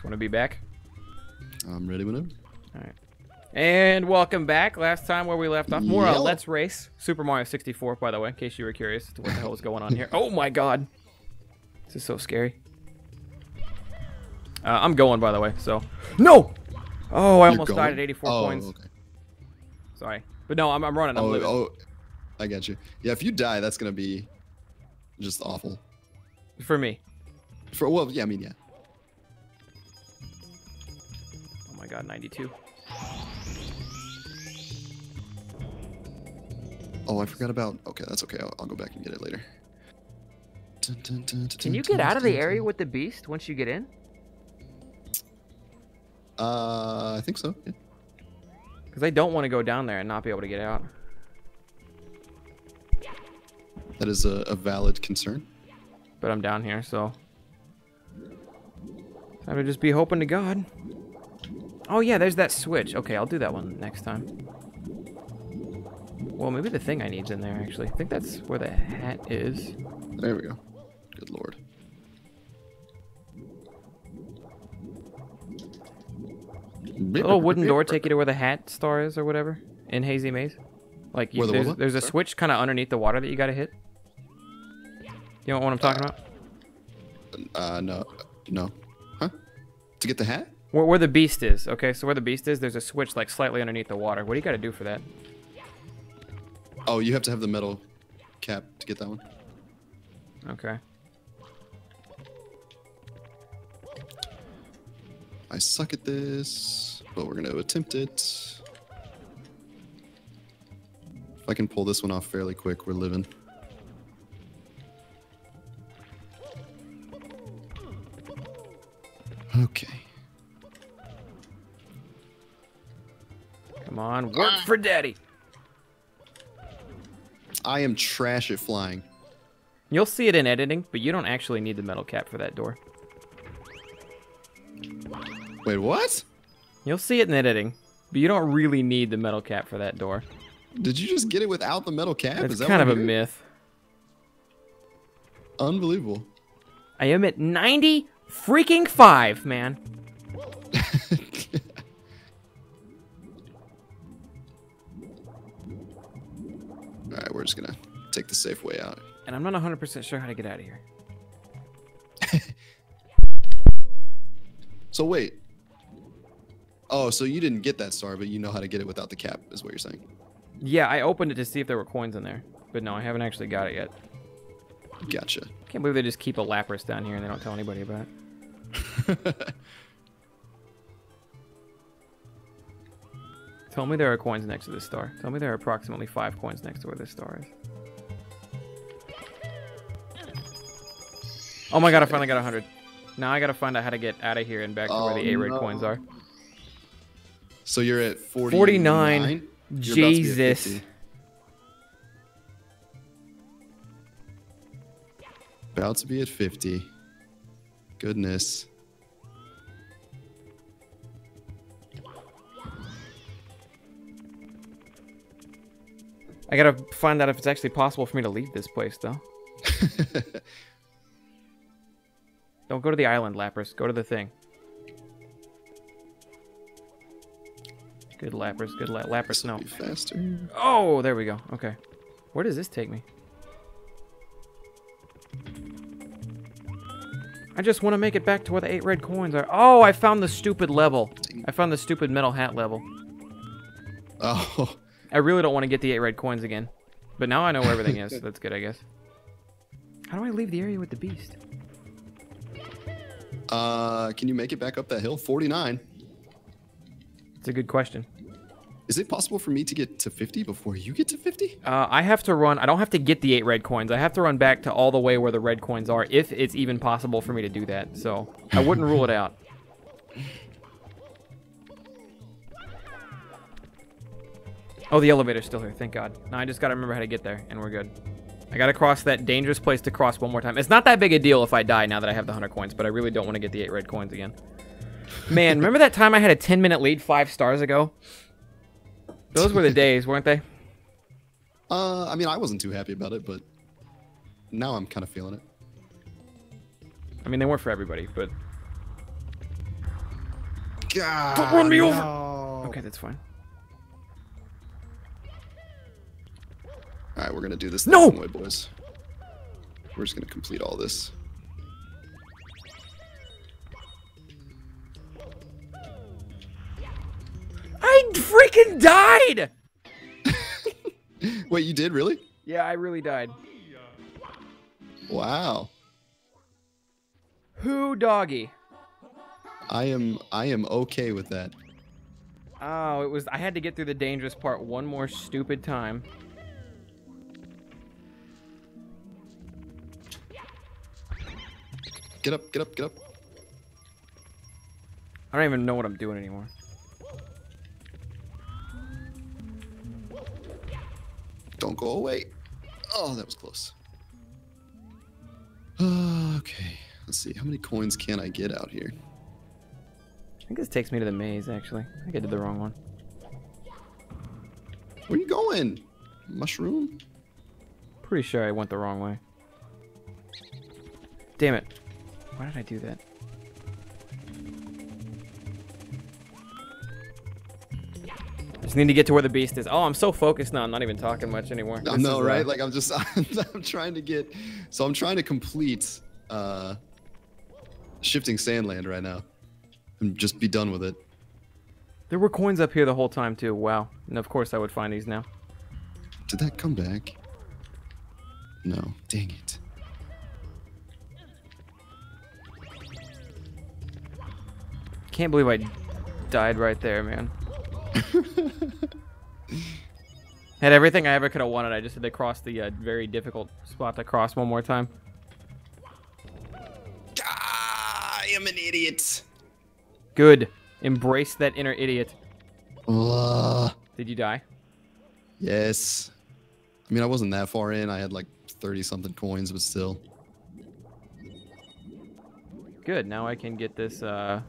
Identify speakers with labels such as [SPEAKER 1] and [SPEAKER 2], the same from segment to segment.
[SPEAKER 1] Just want to be back.
[SPEAKER 2] I'm ready whenever.
[SPEAKER 1] All right. And welcome back. Last time where we left off, more uh,
[SPEAKER 2] Yep.
[SPEAKER 1] Let's Race. Super Mario 64, by the way, in case you were curious to what the hell was going on here. Oh my god. This is so scary. Uh, I'm going, by the way, so. No! Oh, I
[SPEAKER 2] You're
[SPEAKER 1] almost
[SPEAKER 2] going?
[SPEAKER 1] died at 84
[SPEAKER 2] oh,
[SPEAKER 1] points.
[SPEAKER 2] Okay.
[SPEAKER 1] Sorry. But no, I'm, I'm running. I'm
[SPEAKER 2] Oh,
[SPEAKER 1] living.
[SPEAKER 2] oh, I got you. Yeah, if you die, that's gonna be just awful.
[SPEAKER 1] For me.
[SPEAKER 2] For well, yeah, I mean, yeah.
[SPEAKER 1] God, 92.
[SPEAKER 2] Oh, I forgot about. Okay, that's okay. I'll, I'll go back and get it later. Dun, dun, dun,
[SPEAKER 1] Can
[SPEAKER 2] dun,
[SPEAKER 1] you
[SPEAKER 2] dun,
[SPEAKER 1] get out of the
[SPEAKER 2] dun,
[SPEAKER 1] area
[SPEAKER 2] dun.
[SPEAKER 1] with the beast once you get in?
[SPEAKER 2] Uh, I think so. Yeah.
[SPEAKER 1] Because I don't want to go down there and not be able to get out.
[SPEAKER 2] That is a, a valid concern.
[SPEAKER 1] But I'm down here, so. I would just be hoping to God. Oh, yeah, there's that switch. Okay, I'll do that one next time. Well, maybe the thing I need's in there, actually. I think that's where the hat is.
[SPEAKER 2] There we go. Good lord.
[SPEAKER 1] The little wooden door take you to where the hat star is or whatever in Hazy Maze. Like, you,
[SPEAKER 2] the
[SPEAKER 1] there's, there's a
[SPEAKER 2] Sorry?
[SPEAKER 1] switch kind of underneath the water that you gotta hit. You know what I'm talking about?
[SPEAKER 2] Uh, no, no. Huh? To get the hat?
[SPEAKER 1] Where, where the beast is. Okay, so where the beast is, there's a switch like slightly underneath the water. What do you gotta do for that?
[SPEAKER 2] Oh, you have to have the metal cap to get that one.
[SPEAKER 1] Okay.
[SPEAKER 2] I suck at this, but we're gonna attempt it. If I can pull this one off fairly quick, we're living. Okay.
[SPEAKER 1] On, work for daddy.
[SPEAKER 2] I am trash at flying.
[SPEAKER 1] You'll see it in editing, but you don't actually need the metal cap for that door.
[SPEAKER 2] Wait, what?
[SPEAKER 1] You'll see it in editing, but you don't really need the metal cap for that door.
[SPEAKER 2] Did you just get it without the metal cap?
[SPEAKER 1] It's
[SPEAKER 2] Is that
[SPEAKER 1] kind of a
[SPEAKER 2] hearing?
[SPEAKER 1] myth.
[SPEAKER 2] Unbelievable.
[SPEAKER 1] I am at 90 freaking 5, man.
[SPEAKER 2] Take the safe way out.
[SPEAKER 1] And I'm not 100% sure how to get out of here.
[SPEAKER 2] So wait. Oh, so you didn't get that star, but you know how to get it without the cap, is what you're saying.
[SPEAKER 1] Yeah, I opened it to see if there were coins in there. But no, I haven't actually got it yet.
[SPEAKER 2] Gotcha.
[SPEAKER 1] Can't believe they just keep a Lapras down here and they don't tell anybody about it. Tell me there are coins next to this star. Tell me there are approximately five coins next to where this star is. Oh my god, I finally got 100. Now I gotta find out how to get out of here and back to where the
[SPEAKER 2] Oh,
[SPEAKER 1] 8 red
[SPEAKER 2] no.
[SPEAKER 1] coins are.
[SPEAKER 2] So you're at 49.
[SPEAKER 1] 49.
[SPEAKER 2] You're about to
[SPEAKER 1] Jesus.
[SPEAKER 2] About to be at 50. Goodness.
[SPEAKER 1] I gotta find out if it's actually possible for me to leave this place, though. Don't go to the island, Lapras. Go to the thing. Good Lapras. Good La- Lapras. No.
[SPEAKER 2] faster.
[SPEAKER 1] Oh, there we go. Okay. Where does this take me? I just want to make it back to where the eight red coins are. Oh, I found the stupid level. I found the stupid metal hat level.
[SPEAKER 2] Oh,
[SPEAKER 1] I really don't want to get the eight red coins again. But now I know where everything is, so that's good, I guess. How do I leave the area with the beast?
[SPEAKER 2] Uh, can you make it back up that hill? 49.
[SPEAKER 1] It's a good question.
[SPEAKER 2] Is it possible for me to get to 50 before you get to 50?
[SPEAKER 1] Uh, I have to run. I don't have to get the eight red coins. I have to run back to all the way where the red coins are, if it's even possible for me to do that. So I wouldn't rule it out. Oh, the elevator's still here. Thank God. Now I just gotta remember how to get there, and we're good. I gotta cross that dangerous place to cross one more time. It's not that big a deal if I die now that I have the 100 coins, but I really don't want to get the 8 red coins again. Man, remember that time I had a 10 minute lead five stars ago? Those were the days, weren't they?
[SPEAKER 2] Uh, I mean, I wasn't too happy about it, but now I'm kind of feeling it.
[SPEAKER 1] I mean, they weren't for everybody, but
[SPEAKER 2] God,
[SPEAKER 1] Don't run me over. Okay, that's fine.
[SPEAKER 2] All right, we're gonna do this
[SPEAKER 1] No!
[SPEAKER 2] way, boys. We're just gonna complete all this.
[SPEAKER 1] I freaking died!
[SPEAKER 2] Wait, you did really?
[SPEAKER 1] Yeah, I really died.
[SPEAKER 2] Wow.
[SPEAKER 1] Who doggy?
[SPEAKER 2] I am I am okay with that.
[SPEAKER 1] Oh, it was. I had to get through the dangerous part one more stupid time.
[SPEAKER 2] Get up, get up, get up.
[SPEAKER 1] I don't even know what I'm doing anymore.
[SPEAKER 2] Don't go away. Oh, that was close. okay, let's see. How many coins can I get out here?
[SPEAKER 1] I think this takes me to the maze, actually. I think I did the wrong one.
[SPEAKER 2] Where are you going? Mushroom?
[SPEAKER 1] Pretty sure I went the wrong way. Damn it. Why did I do that? I just need to get to where the beast is. Oh, I'm so focused now. I'm not even talking much anymore.
[SPEAKER 2] I know,
[SPEAKER 1] uh,
[SPEAKER 2] right? Like I'm just I'm, I'm trying to get so I'm trying to complete uh shifting sandland right now. And just be done with it.
[SPEAKER 1] there were coins up here the whole time too. Wow. And of course I would find these now.
[SPEAKER 2] Did that come back? No. Dang it.
[SPEAKER 1] I can't believe I died right there, man. Had everything I ever could have wanted. I just had to cross the uh, very difficult spot to cross one more time.
[SPEAKER 2] Ah, I am an idiot.
[SPEAKER 1] Good. Embrace that inner idiot.
[SPEAKER 2] Ugh.
[SPEAKER 1] Did you die?
[SPEAKER 2] yes. I mean, I wasn't that far in. I had like 30 something coins, but still.
[SPEAKER 1] Good. Now I can get this uh,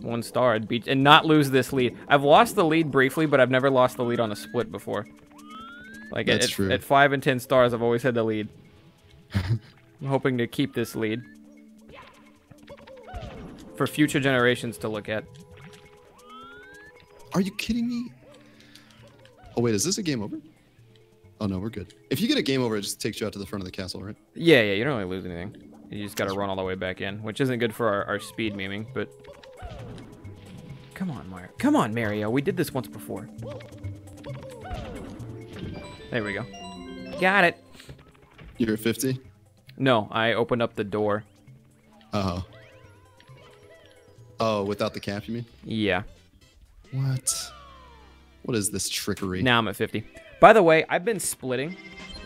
[SPEAKER 1] one star at beach and not lose this lead. I've lost the lead briefly, but I've never lost the lead on a split before. Like at,
[SPEAKER 2] That's
[SPEAKER 1] at-
[SPEAKER 2] true.
[SPEAKER 1] at five and ten stars, I've always had the lead. I'm hoping to keep this lead for future generations to look at.
[SPEAKER 2] Are you kidding me? Oh, wait, is this a game over? Oh, no, we're good. If you get a game over, it just takes you out to the front of the castle, right?
[SPEAKER 1] Yeah, yeah, you don't really lose anything. You just gotta run all the way back in, which isn't good for our, our speed memeing, but... Come on, Mario. Come on, Mario. We did this once before. There we go. Got it.
[SPEAKER 2] You're at 50?
[SPEAKER 1] No, I opened up the door.
[SPEAKER 2] Uh oh. Oh, without the cap, you mean?
[SPEAKER 1] Yeah.
[SPEAKER 2] What? What is this trickery?
[SPEAKER 1] Now I'm at 50. By the way, I've been splitting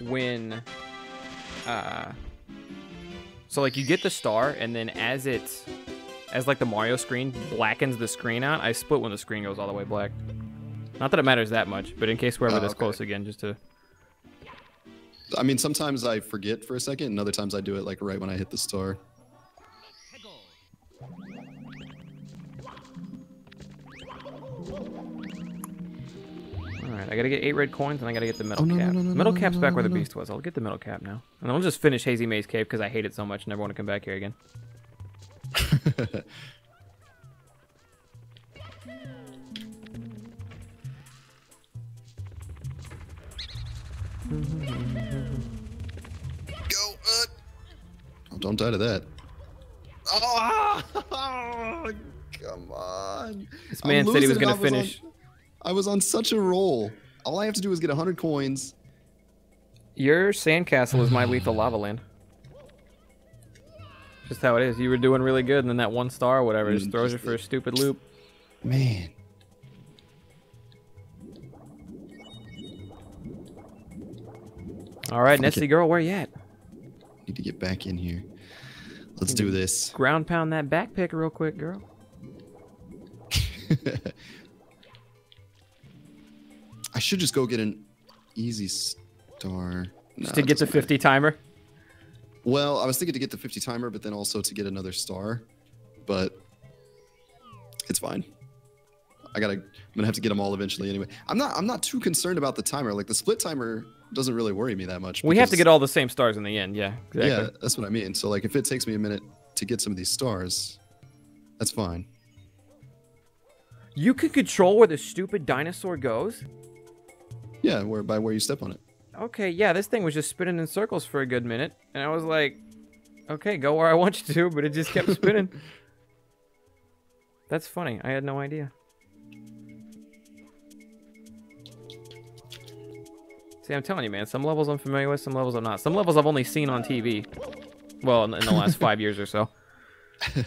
[SPEAKER 1] when... Uh, so, like, you get the star, and then as it... As, like, the Mario screen blackens the screen out, I split when the screen goes all the way black. Not that it matters that much, but in case we're ever
[SPEAKER 2] Oh,
[SPEAKER 1] this
[SPEAKER 2] okay.
[SPEAKER 1] close again, just to...
[SPEAKER 2] I mean, sometimes I forget for a second, and other times I do it like right when I hit the star.
[SPEAKER 1] Alright, I gotta get eight red coins, and I gotta get the metal
[SPEAKER 2] Oh, no,
[SPEAKER 1] cap.
[SPEAKER 2] no, no,
[SPEAKER 1] metal cap's back where the beast was. I'll get the metal cap now. And then I'll just finish Hazy Maze Cave, because I hate it so much and never want to come back here again.
[SPEAKER 2] Go! Uh... Oh, don't die to that. Oh, come on.
[SPEAKER 1] This
[SPEAKER 2] I'm
[SPEAKER 1] man said he was gonna
[SPEAKER 2] I on-
[SPEAKER 1] finish.
[SPEAKER 2] I was on such a roll. All I have to do is get 100 coins.
[SPEAKER 1] Your sandcastle is my lethal lava land. Just how it is. You were doing really good, and then that one star or whatever just
[SPEAKER 2] Mm,
[SPEAKER 1] throws you for a stupid loop.
[SPEAKER 2] Man.
[SPEAKER 1] All right, Nessie girl, where you at?
[SPEAKER 2] Need to get back in here. Let's do this.
[SPEAKER 1] Ground pound that backpick real quick, girl.
[SPEAKER 2] I should just go get an easy star. No,
[SPEAKER 1] Just to get the
[SPEAKER 2] doesn't matter.
[SPEAKER 1] 50 timer.
[SPEAKER 2] Well, I was thinking to get the 50 timer, but then also to get another star. But it's fine. I gotta. I'm gonna have to get them all eventually anyway. I'm not. I'm not too concerned about the timer. Like the split timer doesn't really worry me that much.
[SPEAKER 1] We have to get all the same stars in the end. Yeah, exactly.
[SPEAKER 2] Yeah, that's what I mean. So like, if it takes me a minute to get some of these stars, that's fine.
[SPEAKER 1] You can control where the stupid dinosaur goes?
[SPEAKER 2] Yeah, where by where you step on it.
[SPEAKER 1] Okay, yeah, this thing was just spinning in circles for a good minute, and I was like, okay, go where I want you to, but it just kept spinning. That's funny. I had no idea. See, I'm telling you, man, some levels I'm familiar with, some levels I'm not. Some levels I've only seen on TV. Well, in, in the last five years or so.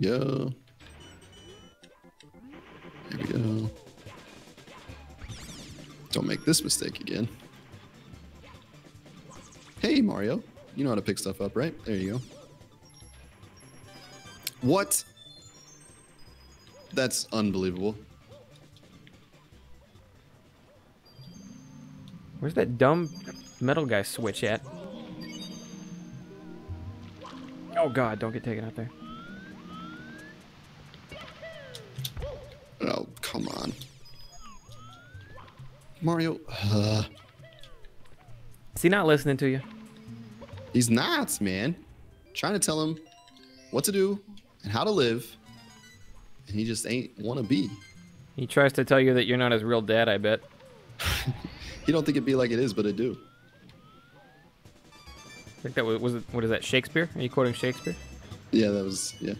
[SPEAKER 2] Go. Make this mistake again. Hey, Mario. You know how to pick stuff up, right? There you go. What? That's unbelievable.
[SPEAKER 1] Where's that dumb metal guy switch at? Oh god, don't get taken out there.
[SPEAKER 2] Oh, come on. Mario. Uh,
[SPEAKER 1] Is he not listening to you?
[SPEAKER 2] he's not, man. Trying to tell him what to do and how to live. And he just ain't want to be.
[SPEAKER 1] He tries to tell you that you're not his real dad, I bet.
[SPEAKER 2] He don't think it'd be like it is, but it do.
[SPEAKER 1] I think that was, was it, what is that, Shakespeare? Are you quoting Shakespeare?
[SPEAKER 2] Yeah, that was yeah.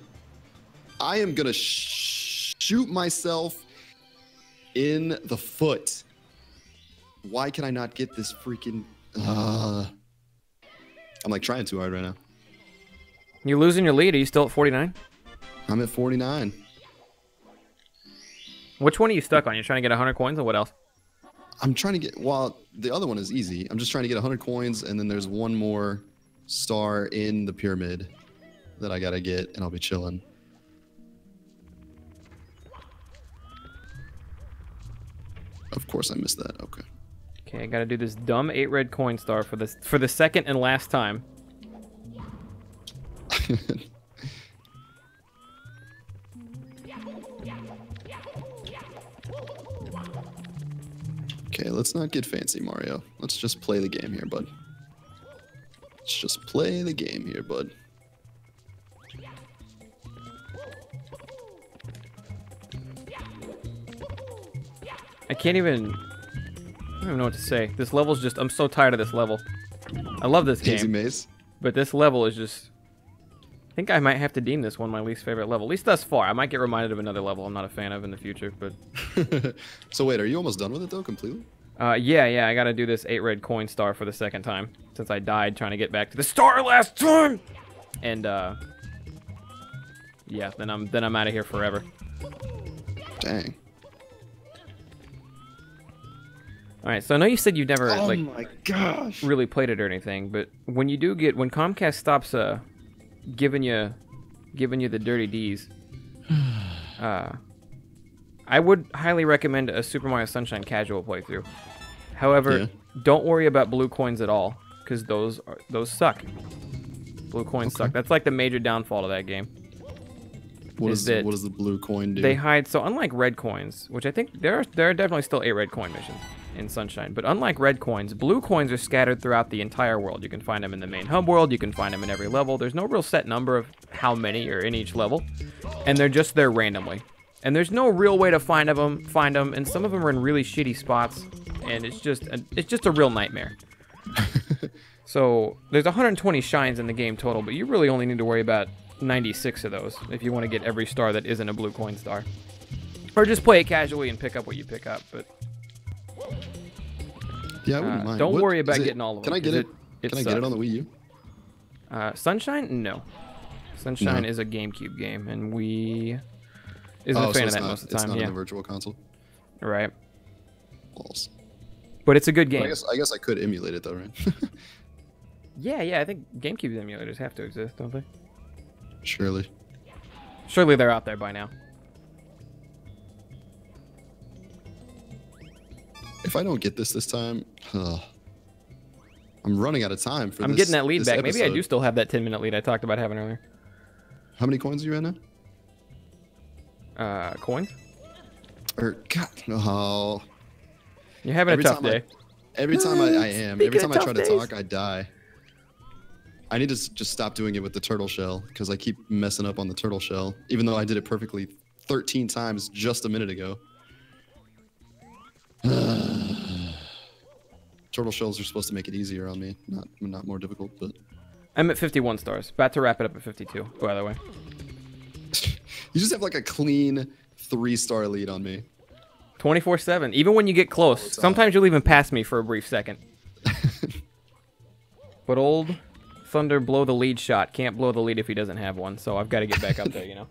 [SPEAKER 2] I am gonna sh- shoot myself in the foot. Why can I not get this freaking? Uh, I'm like trying too hard right now.
[SPEAKER 1] You're losing your lead. Are you still at 49?
[SPEAKER 2] I'm at 49.
[SPEAKER 1] Which one are you stuck on? You're trying to get 100 coins or what else?
[SPEAKER 2] I'm trying to get. Well, the other one is easy. I'm just trying to get 100 coins, and then there's one more star in the pyramid that I gotta get, and I'll be chilling. Of course, I missed that. Okay.
[SPEAKER 1] Okay, I gotta do this dumb 8 red coin star for this for the second and last time.
[SPEAKER 2] Okay, let's not get fancy, Mario. Let's just play the game here, bud. Let's just play the game here, bud.
[SPEAKER 1] I can't even... I don't even know what to say. This level's just... I'm so tired of this level. I love this
[SPEAKER 2] Easy
[SPEAKER 1] game,
[SPEAKER 2] maze.
[SPEAKER 1] but this level is just... I think I might have to deem this one my least favorite level. At least thus far. I might get reminded of another level I'm not a fan of in the future, but...
[SPEAKER 2] so wait, are you almost done with it though, completely?
[SPEAKER 1] Uh, yeah, yeah, I gotta do this 8 red coin star for the second time. Since I died trying to get back to the star last time! And, uh... Yeah, then I'm then I'm out of here forever.
[SPEAKER 2] Dang.
[SPEAKER 1] Alright, so I know you said you've never,
[SPEAKER 2] Oh
[SPEAKER 1] like,
[SPEAKER 2] my gosh.
[SPEAKER 1] really played it or anything, but when you do get when Comcast stops uh giving you giving you the dirty D's, uh, I would highly recommend a Super Mario Sunshine casual playthrough. However,
[SPEAKER 2] Yeah.
[SPEAKER 1] don't worry about blue coins at all because those are those suck. Blue coins
[SPEAKER 2] Okay.
[SPEAKER 1] suck. That's like the major downfall of that game.
[SPEAKER 2] What
[SPEAKER 1] is
[SPEAKER 2] is
[SPEAKER 1] that
[SPEAKER 2] what does the blue coin do?
[SPEAKER 1] They hide so unlike red coins, which I think there are there are definitely still eight red coin missions in Sunshine, but unlike red coins, blue coins are scattered throughout the entire world. You can find them in the main hub world, you can find them in every level. There's no real set number of how many are in each level, and they're just there randomly. And there's no real way to find them, find them, and some of them are in really shitty spots, and it's just a, it's just a real nightmare. so there's 120 shines in the game total, but you really only need to worry about 96 of those if you want to get every star that isn't a blue coin star. Or just play it casually and pick up what you pick up. But
[SPEAKER 2] yeah, I wouldn't
[SPEAKER 1] uh,
[SPEAKER 2] mind.
[SPEAKER 1] don't
[SPEAKER 2] What-
[SPEAKER 1] worry about
[SPEAKER 2] it-
[SPEAKER 1] getting all of
[SPEAKER 2] Can I get it?
[SPEAKER 1] it-
[SPEAKER 2] can
[SPEAKER 1] it
[SPEAKER 2] I get it on the Wii U?
[SPEAKER 1] uh, Sunshine, no. Sunshine
[SPEAKER 2] No.
[SPEAKER 1] is a GameCube game, and we isn't
[SPEAKER 2] oh,
[SPEAKER 1] a fan
[SPEAKER 2] so
[SPEAKER 1] of that
[SPEAKER 2] not,
[SPEAKER 1] most of the time.
[SPEAKER 2] it's not
[SPEAKER 1] Yeah,
[SPEAKER 2] in the virtual console.
[SPEAKER 1] right.
[SPEAKER 2] Balls.
[SPEAKER 1] But it's a good game.
[SPEAKER 2] I guess I guess I could emulate it though, right?
[SPEAKER 1] Yeah, yeah. I think GameCube emulators have to exist, don't they?
[SPEAKER 2] Surely.
[SPEAKER 1] Surely they're out there by now.
[SPEAKER 2] If I don't get this this time, ugh, I'm running out of time for
[SPEAKER 1] I'm
[SPEAKER 2] this-
[SPEAKER 1] getting that lead
[SPEAKER 2] this
[SPEAKER 1] back. Maybe I do still have that 10 minute lead I talked about having earlier.
[SPEAKER 2] How many coins are you at now?
[SPEAKER 1] Uh, coins?
[SPEAKER 2] Or God, oh.
[SPEAKER 1] You're having
[SPEAKER 2] Every
[SPEAKER 1] a tough
[SPEAKER 2] time I-
[SPEAKER 1] day.
[SPEAKER 2] Every time I, I am, every time I try
[SPEAKER 1] tough
[SPEAKER 2] to talk, I die. I need to just stop doing it with the turtle shell because I keep messing up on the turtle shell, even though I did it perfectly 13 times just a minute ago. turtle shells are supposed to make it easier on me, not not more difficult. But
[SPEAKER 1] I'm at 51 stars. About to wrap it up at 52, by the way.
[SPEAKER 2] you just have like a clean three star lead on me.
[SPEAKER 1] 24 7. Even when you get close.
[SPEAKER 2] it's
[SPEAKER 1] Sometimes you'll even pass me for a brief second. but old Thunder blow the lead shot. Can't blow the lead if he doesn't have one. So I've got to get back up there, you know?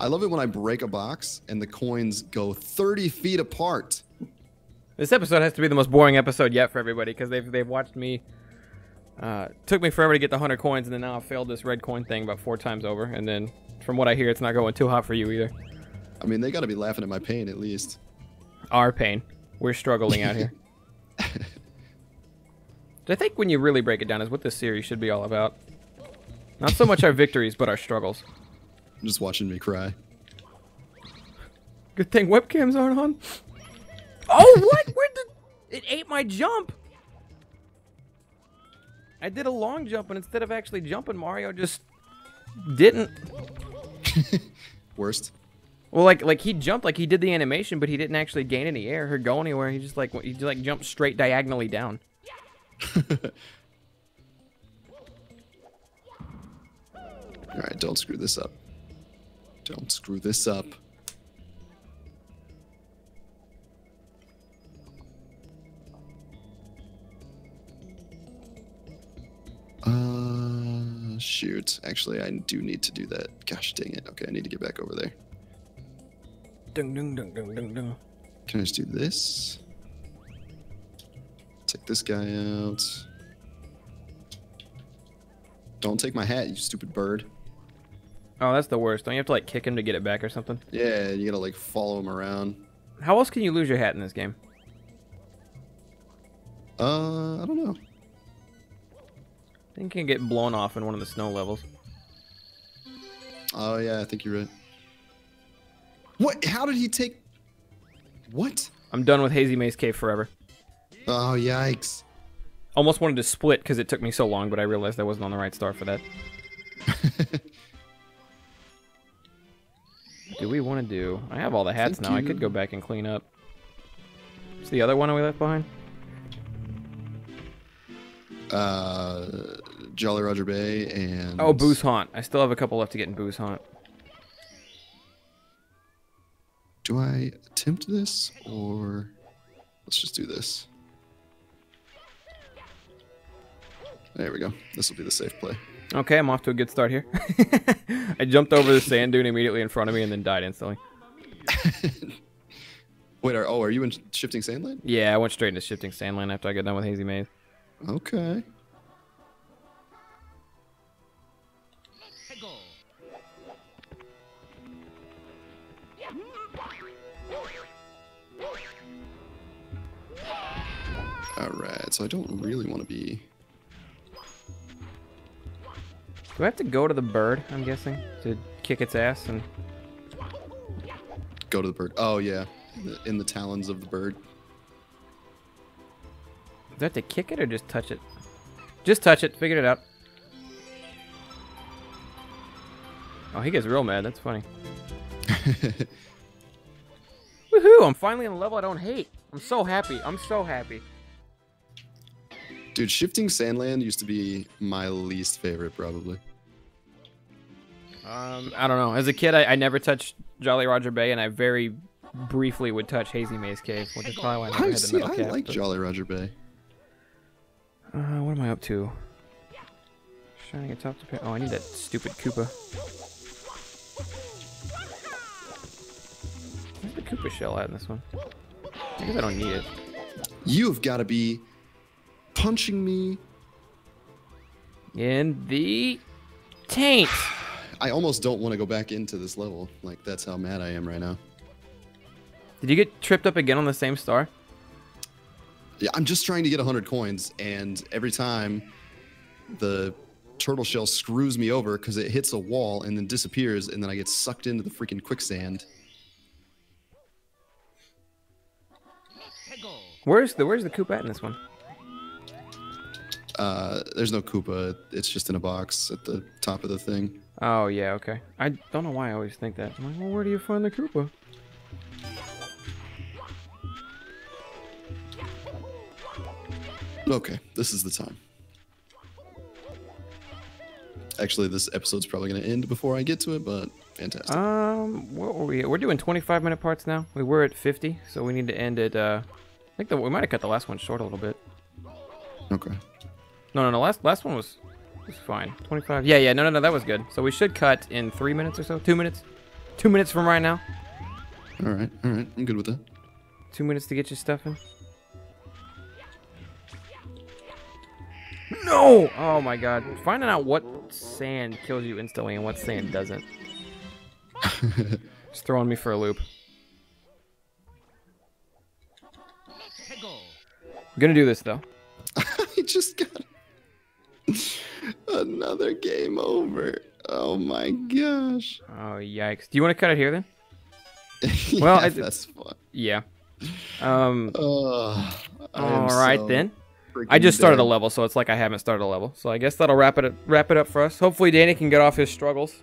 [SPEAKER 2] I love it when I break a box and the coins go 30 feet apart.
[SPEAKER 1] This episode has to be the most boring episode yet for everybody because they've, they've watched me. Uh, took me forever to get the 100 coins, and then now I've failed this red coin thing about four times over. And then, from what I hear, it's not going too hot for you either.
[SPEAKER 2] I mean, they got to be laughing at my pain at least.
[SPEAKER 1] Our pain. We're struggling out here. I think when you really break it down is what this series should be all about. Not so much our victories, but our struggles.
[SPEAKER 2] Just watching me cry.
[SPEAKER 1] Good thing webcams aren't on. Oh, what? Where did... It ate my jump. I did a long jump, and instead of actually jumping, Mario just didn't.
[SPEAKER 2] Worst.
[SPEAKER 1] Well, like like he jumped like he did the animation, but he didn't actually gain any air or go anywhere. He just like he just like jumped straight diagonally down.
[SPEAKER 2] All right, don't screw this up. Don't screw this up. Uh, shoot. Actually, I do need to do that. Gosh dang it. Okay, I need to get back over there.
[SPEAKER 1] Dung, dung, dung, dung, dung, dung.
[SPEAKER 2] Can I just do this? Take this guy out. Don't take my hat, you stupid bird.
[SPEAKER 1] Oh, that's the worst. Don't you have to like kick him to get it back or something?
[SPEAKER 2] Yeah, you gotta like follow him around.
[SPEAKER 1] How else can you lose your hat in this game?
[SPEAKER 2] Uh, I don't know.
[SPEAKER 1] I think you can get blown off in one of the snow levels.
[SPEAKER 2] Oh yeah, I think you're right. What? How did he take? What?
[SPEAKER 1] I'm done with Hazy Maze Cave forever.
[SPEAKER 2] Oh yikes!
[SPEAKER 1] Almost wanted to split because it took me so long, but I realized I wasn't on the right star for that. do we want to do? I have all the hats
[SPEAKER 2] Think
[SPEAKER 1] now. I could go back and clean up. What's the other one we left behind?
[SPEAKER 2] uh, Jolly Roger Bay and
[SPEAKER 1] Oh, Boo's Haunt. I still have a couple left to get in Boo's Haunt.
[SPEAKER 2] Do I attempt this or let's just do this? There we go. This will be the safe play.
[SPEAKER 1] Okay, I'm off to a good start here. I jumped over the sand dune immediately in front of me and then died instantly.
[SPEAKER 2] Wait, are, oh, are you in shifting sandland?
[SPEAKER 1] Yeah, I went straight into shifting sandland after I got done with Hazy Maze.
[SPEAKER 2] Okay. All right, so I don't really want to be.
[SPEAKER 1] Do I have to go to the bird, I'm guessing, to kick its ass? And
[SPEAKER 2] Go to the bird. Oh yeah, in the, talons of the bird.
[SPEAKER 1] Do I have to kick it or just touch it? Just touch it. Figured it out. Oh, he gets real mad. That's funny. Woohoo! I'm finally in a level I don't hate. I'm so happy. I'm so happy.
[SPEAKER 2] Dude, shifting sandland used to be my least favorite, probably.
[SPEAKER 1] Um, I don't know. As a kid, I, I never touched Jolly Roger Bay, and I very briefly would touch Hazy Maze Cave, which is probably why I never
[SPEAKER 2] I
[SPEAKER 1] had the
[SPEAKER 2] see.
[SPEAKER 1] metal
[SPEAKER 2] I
[SPEAKER 1] cap.
[SPEAKER 2] like
[SPEAKER 1] but-
[SPEAKER 2] Jolly Roger Bay.
[SPEAKER 1] Uh, what am I up to? Shining atop the pa- Oh, I need that stupid Koopa. Where's the Koopa shell at in this one? I guess I don't need it.
[SPEAKER 2] You have got to be punching me.
[SPEAKER 1] In the taint.
[SPEAKER 2] I almost don't want to go back into this level. Like that's how mad I am right now.
[SPEAKER 1] Did you get tripped up again on the same star?
[SPEAKER 2] Yeah, I'm just trying to get 100 coins, and every time the turtle shell screws me over because it hits a wall and then disappears, and then I get sucked into the freaking quicksand.
[SPEAKER 1] Where's the Where's the Koopa at in this one?
[SPEAKER 2] Uh, there's no Koopa. It's just in a box at the top of the thing.
[SPEAKER 1] Oh yeah, okay. I don't know why I always think that. I'm like, well, where do you find the Koopa?
[SPEAKER 2] Okay, this is the time. Actually, this episode's probably going to end before I get to it, but fantastic.
[SPEAKER 1] Um, what were we? We're doing 25 minute parts now. We were at 50, so we need to end it. Uh, I think that we might have cut the last one short a little bit.
[SPEAKER 2] okay.
[SPEAKER 1] No, no, no. Last last one was was fine. 25. Yeah, yeah. No, no, no. That was good. So we should cut in three minutes or so. Two minutes. Two minutes from right now.
[SPEAKER 2] All right, all right. I'm good with that.
[SPEAKER 1] Two minutes to get your stuff in. No! Oh my god. Finding out what sand kills you instantly and what sand doesn't. Just throwing me for a loop. I'm gonna do this though.
[SPEAKER 2] I just got another game over. Oh my gosh.
[SPEAKER 1] Oh yikes. Do you want to cut it here then?
[SPEAKER 2] yeah,
[SPEAKER 1] Well, I-
[SPEAKER 2] that's fun.
[SPEAKER 1] Yeah. Um.
[SPEAKER 2] Uh,
[SPEAKER 1] all right
[SPEAKER 2] so
[SPEAKER 1] then. I just started a level, so it's like I haven't started a level. So I guess that'll wrap it wrap it up for us. Hopefully Danny can get off his struggles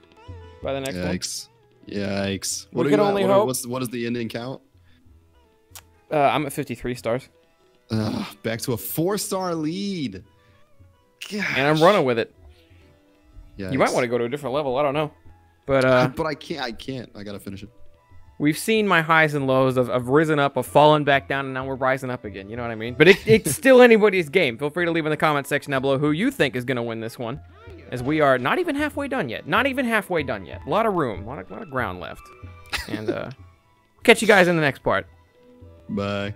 [SPEAKER 1] by the next one.
[SPEAKER 2] Yikes. Yikes.
[SPEAKER 1] We
[SPEAKER 2] are
[SPEAKER 1] can
[SPEAKER 2] you at?
[SPEAKER 1] only
[SPEAKER 2] What
[SPEAKER 1] hope.
[SPEAKER 2] What's, what is the ending count?
[SPEAKER 1] Uh, I'm at 53 stars,
[SPEAKER 2] Ugh, back to a four star lead.
[SPEAKER 1] and I'm running with it.
[SPEAKER 2] Yeah.
[SPEAKER 1] You might want to go to a different level. I don't know, but uh,
[SPEAKER 2] but I can't. I can't. I gotta finish it.
[SPEAKER 1] we've seen my highs and lows of, of risen up, I've fallen back down, and now we're rising up again. You know what I mean? But it, it's still anybody's game. Feel free to leave in the comment section down below who you think is gonna win this one, as we are not even halfway done yet. Not even halfway done yet. A lot of room, a lot of, lot of ground left, and uh, catch you guys in the next part.
[SPEAKER 2] Bye.